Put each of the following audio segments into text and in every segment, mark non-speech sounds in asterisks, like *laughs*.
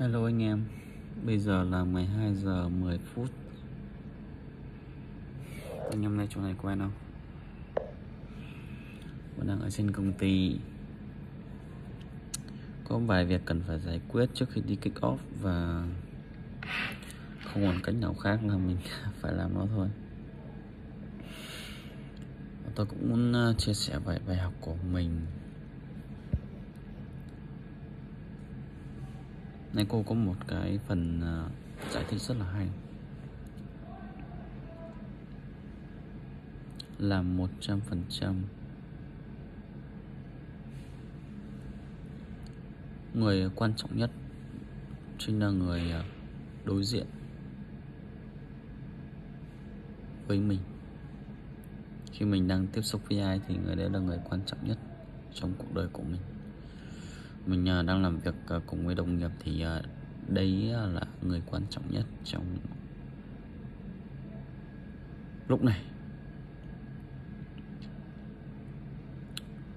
Hello anh em, Bây giờ là 12 giờ 10 phút. Anh em nay chỗ này quen không? Vẫn đang ở trên công ty. Có vài việc cần phải giải quyết trước khi đi kick off Và không còn cách nào khác là mình *laughs* phải làm nó thôi. Tôi cũng muốn ờ, chia sẻ vài bài học của mình. Này cô có một cái phần ờ, giải thích rất là hay. Là một trăm phần trăm Người quan trọng nhất Chính là người ờ, đối diện Với mình. Khi mình đang tiếp xúc với ai Thì người đấy là người quan trọng nhất Trong cuộc đời của mình mình à, đang làm việc à, cùng với đồng nghiệp thì à, đấy đây là người quan trọng nhất trong lúc này.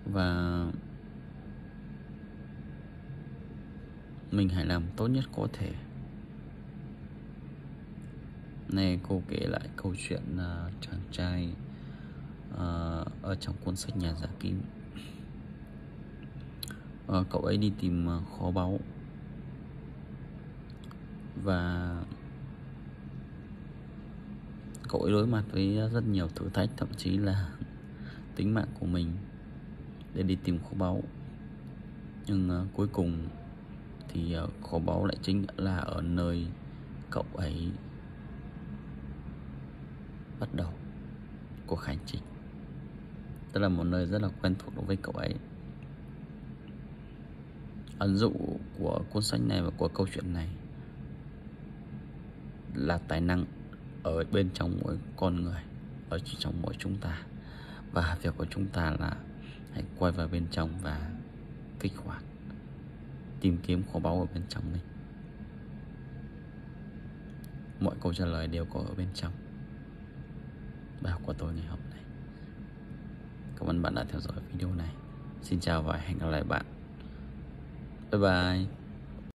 Và mình hãy làm tốt nhất có thể. Này cô kể lại câu chuyện uh, chàng trai uh, ở trong cuốn sách nhà giả kim uh, cậu ấy đi tìm ờ, kho báu. Và cậu ấy đối mặt với rất nhiều thử thách thậm chí là tính mạng của mình để đi tìm kho báu. Nhưng uh, cuối cùng thì uh, kho báu lại chính là ở nơi cậu ấy bắt đầu cuộc hành trình. Tức là một nơi rất là quen thuộc đối với cậu ấy ẩn dụ của cuốn sách này và của câu chuyện này là tài năng ở bên trong mỗi con người, ở trong mỗi chúng ta. Và việc của chúng ta là hãy quay vào bên trong và kích hoạt, tìm kiếm kho báu ở bên trong mình. Mọi câu trả lời đều có ở bên trong. Bài học của tôi ngày hôm nay. Cảm ơn bạn đã theo dõi video này. Xin chào và hẹn gặp lại bạn. 拜拜。